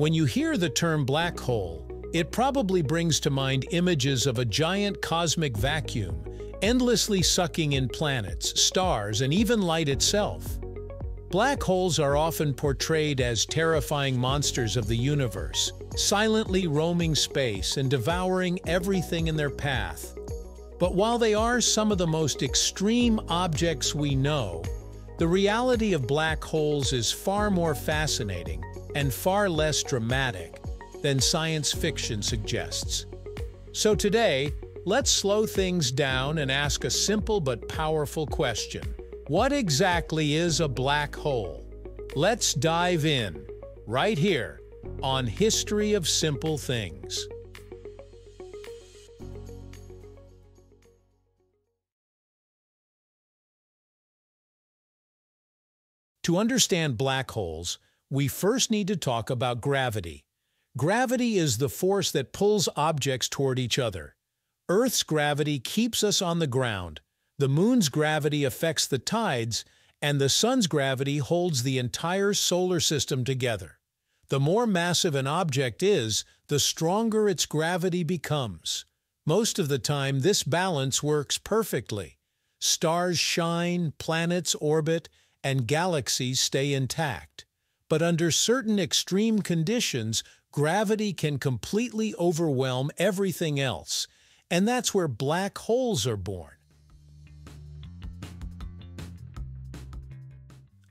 When you hear the term black hole, it probably brings to mind images of a giant cosmic vacuum, endlessly sucking in planets, stars, and even light itself. Black holes are often portrayed as terrifying monsters of the universe, silently roaming space and devouring everything in their path. But while they are some of the most extreme objects we know, the reality of black holes is far more fascinating and far less dramatic than science fiction suggests. So today, let's slow things down and ask a simple but powerful question. What exactly is a black hole? Let's dive in, right here, on History of Simple Things. To understand black holes, we first need to talk about gravity. Gravity is the force that pulls objects toward each other. Earth's gravity keeps us on the ground, the Moon's gravity affects the tides, and the Sun's gravity holds the entire solar system together. The more massive an object is, the stronger its gravity becomes. Most of the time, this balance works perfectly. Stars shine, planets orbit, and galaxies stay intact. But under certain extreme conditions, gravity can completely overwhelm everything else, and that's where black holes are born.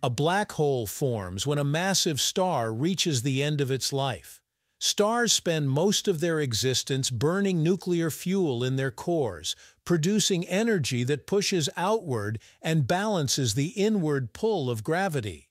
A black hole forms when a massive star reaches the end of its life. Stars spend most of their existence burning nuclear fuel in their cores, producing energy that pushes outward and balances the inward pull of gravity.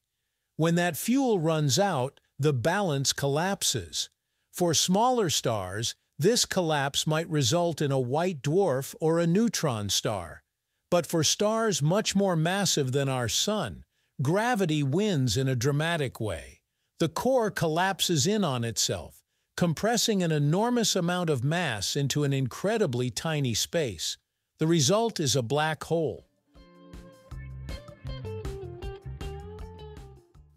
When that fuel runs out, the balance collapses. For smaller stars, this collapse might result in a white dwarf or a neutron star. But for stars much more massive than our Sun, gravity wins in a dramatic way. The core collapses in on itself, compressing an enormous amount of mass into an incredibly tiny space. The result is a black hole.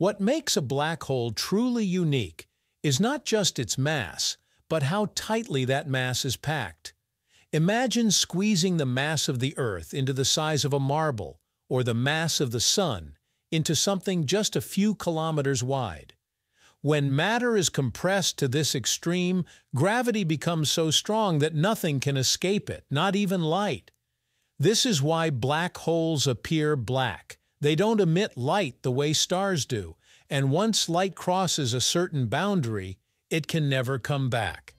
What makes a black hole truly unique is not just its mass, but how tightly that mass is packed. Imagine squeezing the mass of the Earth into the size of a marble, or the mass of the Sun into something just a few kilometers wide. When matter is compressed to this extreme, gravity becomes so strong that nothing can escape it, not even light. This is why black holes appear black. They don't emit light the way stars do, and once light crosses a certain boundary, it can never come back.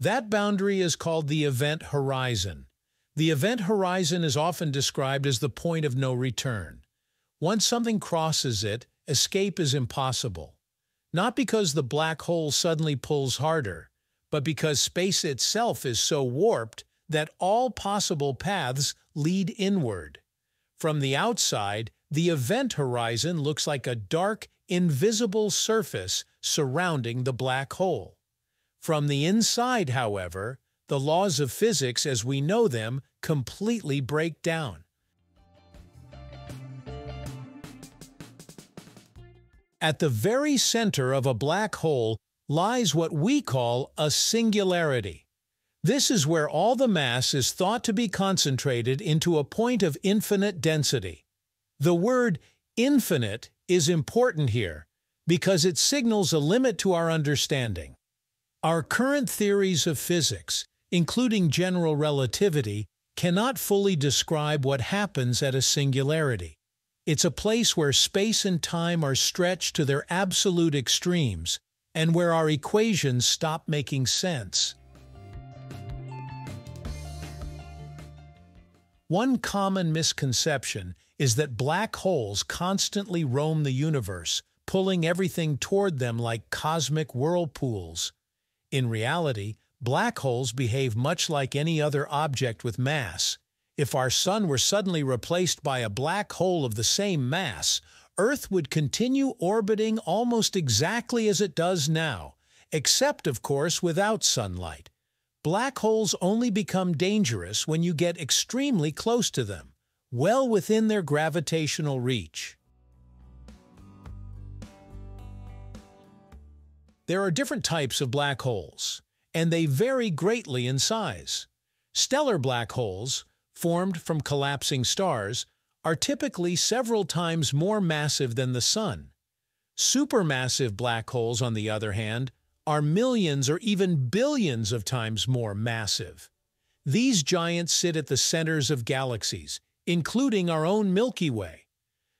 That boundary is called the event horizon. The event horizon is often described as the point of no return. Once something crosses it, escape is impossible. Not because the black hole suddenly pulls harder, but because space itself is so warped that all possible paths lead inward. From the outside, the event horizon looks like a dark, invisible surface surrounding the black hole. From the inside, however, the laws of physics as we know them completely break down. At the very center of a black hole lies what we call a singularity. This is where all the mass is thought to be concentrated into a point of infinite density. The word infinite is important here because it signals a limit to our understanding. Our current theories of physics including general relativity, cannot fully describe what happens at a singularity. It's a place where space and time are stretched to their absolute extremes, and where our equations stop making sense. One common misconception is that black holes constantly roam the universe, pulling everything toward them like cosmic whirlpools. In reality, Black holes behave much like any other object with mass. If our Sun were suddenly replaced by a black hole of the same mass, Earth would continue orbiting almost exactly as it does now, except, of course, without sunlight. Black holes only become dangerous when you get extremely close to them, well within their gravitational reach. There are different types of black holes, and they vary greatly in size. Stellar black holes, formed from collapsing stars, are typically several times more massive than the Sun. Supermassive black holes, on the other hand, are millions or even billions of times more massive. These giants sit at the centers of galaxies, including our own Milky Way.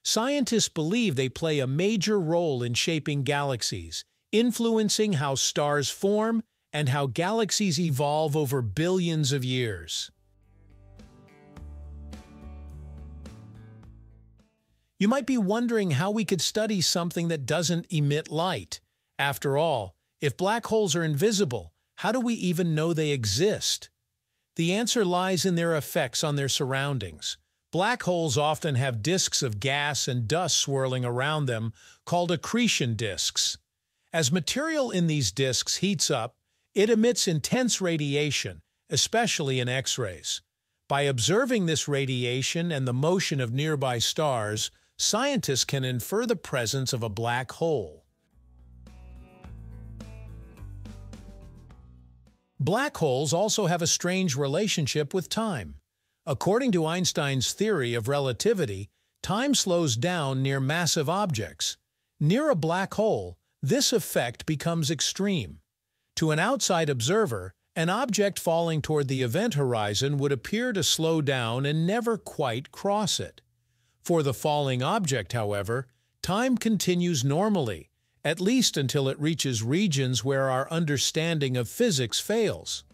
Scientists believe they play a major role in shaping galaxies, influencing how stars form and how galaxies evolve over billions of years. You might be wondering how we could study something that doesn't emit light. After all, if black holes are invisible, how do we even know they exist? The answer lies in their effects on their surroundings. Black holes often have disks of gas and dust swirling around them, called accretion disks. As material in these disks heats up, it emits intense radiation, especially in X-rays. By observing this radiation and the motion of nearby stars, scientists can infer the presence of a black hole. Black holes also have a strange relationship with time. According to Einstein's theory of relativity, time slows down near massive objects. Near a black hole, this effect becomes extreme. To an outside observer, an object falling toward the event horizon would appear to slow down and never quite cross it. For the falling object, however, time continues normally, at least until it reaches regions where our understanding of physics fails.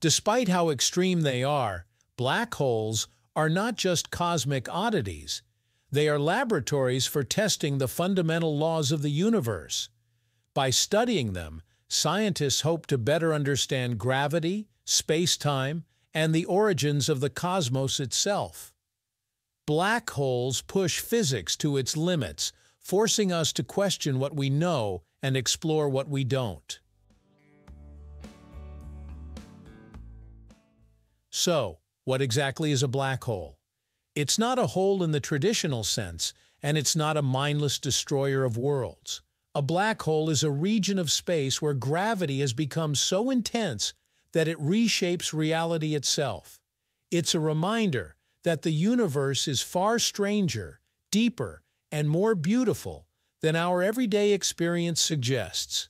Despite how extreme they are, black holes are not just cosmic oddities. They are laboratories for testing the fundamental laws of the universe. By studying them, scientists hope to better understand gravity, space-time, and the origins of the cosmos itself. Black holes push physics to its limits, forcing us to question what we know and explore what we don't. So, what exactly is a black hole? It's not a hole in the traditional sense, and it's not a mindless destroyer of worlds. A black hole is a region of space where gravity has become so intense that it reshapes reality itself. It's a reminder that the universe is far stranger, deeper, and more beautiful than our everyday experience suggests.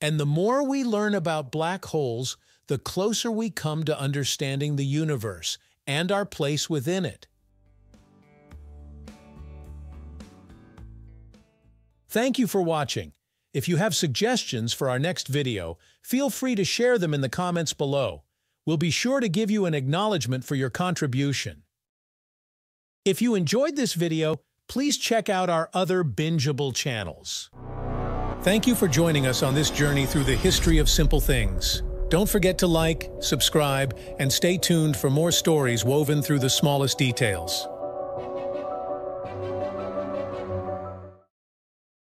And the more we learn about black holes, the closer we come to understanding the universe and our place within it. Thank you for watching. If you have suggestions for our next video, feel free to share them in the comments below. We'll be sure to give you an acknowledgement for your contribution. If you enjoyed this video, please check out our other bingeable channels. Thank you for joining us on this journey through the history of simple things. Don't forget to like, subscribe, and stay tuned for more stories woven through the smallest details.